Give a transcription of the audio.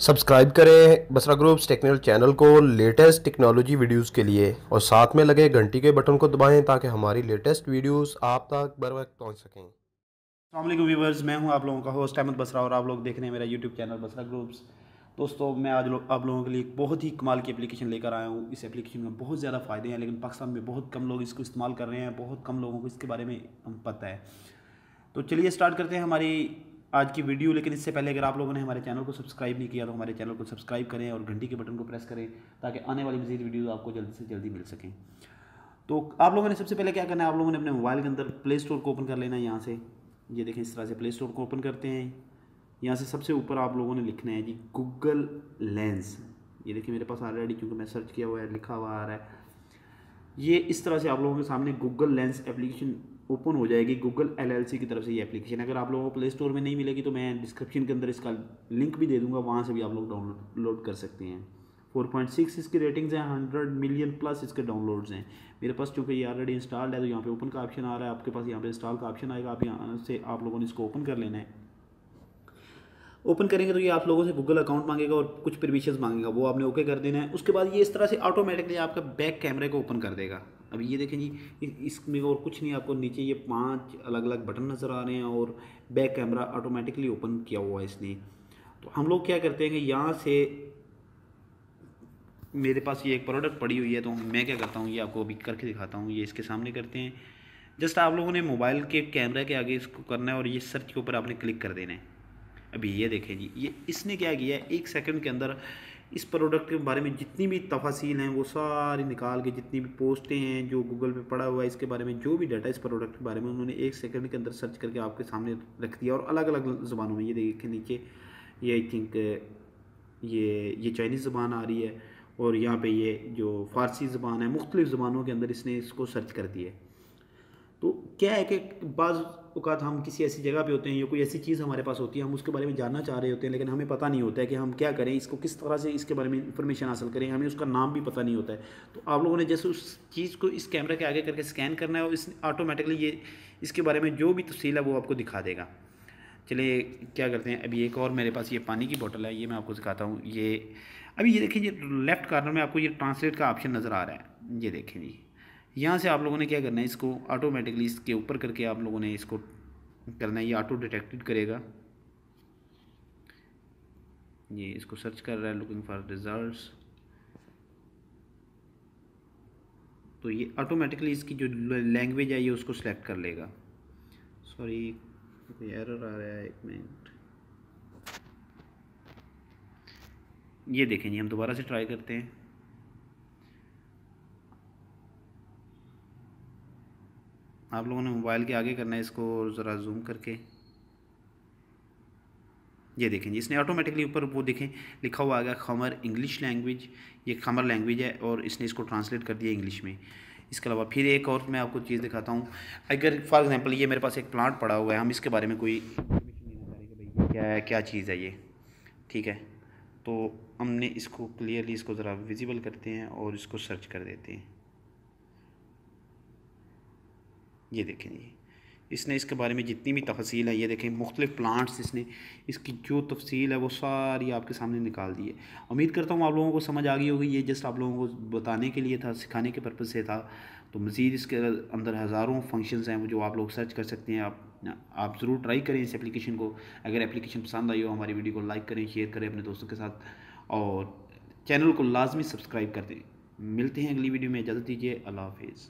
Subscribe करें Basra groups technical channel को latest technology videos के लिए और साथ में लगे घंटी के बटन को दबाएँ ताकि हमारी लेटेस्ट वीडियोस आप तक बर वक्त पहुँच सकें। अल्लाम व्यूवर्स मैं हूँ आप लोगों का होस्ट अहमद बसरा और आप लोग देख रहे हैं मेरा यूट्यूब चैनल बसरा ग्रुप्स। दोस्तों मैं आज लो, आप लोगों के लिए बहुत ही कमाल की एप्लीकेशन लेकर आया हूँ। इस एप्लीकेशन में बहुत ज़्यादा फ़ायदे हैं लेकिन पाकिस्तान में बहुत कम लोग इसको इस्तेमाल कर रहे हैं बहुत कम लोगों को इसके बारे में पता है। तो चलिए स्टार्ट करते हैं हमारी आज की वीडियो, लेकिन इससे पहले अगर आप लोगों ने हमारे चैनल को सब्सक्राइब नहीं किया तो हमारे चैनल को सब्सक्राइब करें और घंटी के बटन को प्रेस करें, ताकि आने वाली मजीद वीडियो आपको जल्दी से जल्दी मिल सकें। तो आप लोगों ने सबसे पहले क्या करना है? आप लोगों ने अपने मोबाइल के अंदर प्ले स्टोर को ओपन कर लेना है यहाँ से। ये देखें, इस तरह से प्ले स्टोर को ओपन करते हैं। यहाँ से सबसे ऊपर आप लोगों ने लिखना है जी गूगल लेंस ये देखिए मेरे पास ऑलरेडी क्योंकि मैं सर्च किया हुआ है, लिखा हुआ आ रहा है। ये इस तरह से आप लोगों के सामने गूगल लेंस एप्लीकेशन ओपन हो जाएगी गूगल एलएलसी की तरफ़ से ये एप्लीकेशन अगर आप लोगों को प्ले स्टोर में नहीं मिलेगी तो मैं डिस्क्रिप्शन के अंदर इसका लिंक भी दे दूँगा, वहाँ से भी आप लोग डाउनलोड कर सकते हैं। 4.6 इसकी रेटिंग्स हैं 100 मिलियन प्लस इसके डाउनलोड्स हैं। मेरे पास चूँकि ये ऑलरेडी इंस्टॉल्ड है तो यहाँ पे ओपन का ऑप्शन आ रहा है, आपके पास यहाँ पे इंस्टॉल का ऑप्शन आएगा, आप यहाँ से आप लोगों ने इसको ओपन कर लेना है। ओपन करेंगे तो ये आप लोगों से गूगल अकाउंट मांगेगा और कुछ परमिशन मांगेगा, वो आपने ओके कर देना है। उसके बाद ये इस तरह से ऑटोमेटिकली आपका बैक कैमरे को ओपन कर देगा। अभी ये देखें जी इसमें और कुछ नहीं, आपको नीचे ये पाँच अलग अलग बटन नज़र आ रहे हैं और बैक कैमरा ऑटोमेटिकली ओपन किया हुआ है इसने। तो हम लोग क्या करते हैं कि यहाँ से मेरे पास ये एक प्रोडक्ट पड़ी हुई है तो मैं क्या करता हूँ, ये आपको अभी करके दिखाता हूँ, ये इसके सामने करते हैं। जस्ट आप लोगों ने मोबाइल के कैमरा के आगे इसको करना है और ये सर्च के ऊपर आपने क्लिक कर देना है। अभी ये देखें जी, ये इसने क्या किया एक सेकंड के अंदर इस प्रोडक्ट के बारे में जितनी भी तफासिल हैं, वो सारी निकाल के जितनी भी पोस्टें हैं, जो गूगल पे पड़ा हुआ है, इसके बारे में जो भी डाटा इस प्रोडक्ट के बारे में उन्होंने एक सेकंड के अंदर सर्च करके आपके सामने रख दिया और अलग अलग ज़बानों में। ये देखें नीचे ये आई थिंक ये ये चाइनीज़ ज़बान आ रही है और यहाँ पे ये जो फ़ारसी ज़बान है, मुख्तलिफ़ ज़बानों के अंदर इसने इसको सर्च कर दिया है। तो क्या है कि बाज़ अवत हम किसी ऐसी जगह पे होते हैं या कोई ऐसी चीज़ हमारे पास होती है, हम उसके बारे में जानना चाह रहे होते हैं, लेकिन हमें पता नहीं होता है कि हम क्या करें, इसको किस तरह से इसके बारे में इंफॉर्मेशन हासिल करें, हमें उसका नाम भी पता नहीं होता है। तो आप लोगों ने जैसे उस चीज़ को इस कैमरा के आगे करके स्कैन करना है और इस ऑटोमेटिकली ये इसके बारे में जो भी तफसील है वो आपको दिखा देगा। चलिए, क्या करते हैं? अभी एक और मेरे पास ये पानी की बोतल है, ये मैं आपको सिखाता हूँ। ये अभी ये देखिए, ये लेफ़्ट कार्नर में आपको ये ट्रांसलेट का ऑप्शन नज़र आ रहा है। ये देखें जी। यहाँ से आप लोगों ने क्या करना है, इसको ऑटोमेटिकली इसके ऊपर करके आप लोगों ने इसको करना है, ये ऑटो डिटेक्टेड करेगा। ये इसको सर्च कर रहा है लुकिंग फॉर रिज़ल्ट तो ये ऑटोमेटिकली इसकी जो लैंग्वेज है, ये उसको सेलेक्ट कर लेगा। सॉरी कोई एरर आ रहा है, एक मिनट ये देखें जी, हम दोबारा से ट्राई करते हैं। आप लोगों ने मोबाइल के आगे करना है इसको ज़रा जूम करके। ये देखें इसने ऑटोमेटिकली ऊपर वो देखें, लिखा हुआ आ गया खमर इंग्लिश लैंग्वेज ये खमर लैंग्वेज है और इसने इसको ट्रांसलेट कर दिया इंग्लिश में। इसके अलावा फिर एक और मैं आपको चीज़ दिखाता हूँ। अगर फॉर एग्ज़ाम्पल ये मेरे पास एक प्लांट पड़ा हुआ है, हम इसके बारे में कोई क्या है, क्या चीज़ है ये? ठीक है तो हमने इसको क्लियरली इसको ज़रा विजिबल करते हैं और इसको सर्च कर देते हैं। ये देखें ये इसने इसके बारे में जितनी भी तफसील है ये देखें, मुख्तलिफ़ प्लांट्स इसने, इसकी जो तफसील है वो सारी आपके सामने निकाल दी है। उम्मीद करता हूँ आप लोगों को समझ आ गई होगी, ये जस्ट आप लोगों को बताने के लिए था, सिखाने के पर्पज़ से था। तो मज़ीद इसके अंदर हज़ारों फ़ंक्शंस हैं, जो आप लोग सर्च कर सकते हैं। आप आप ज़रूर ट्राई करें इस एप्लीकेशन को। अगर एप्लीकेशन पसंद आई हो, हमारी वीडियो को लाइक करें, शेयर करें अपने दोस्तों के साथ। और चैनल को लाजमी सब्सक्राइब कर दें। मिलते हैं अगली वीडियो में, इजाज़त दीजिए। अल्लाह हाफिज़।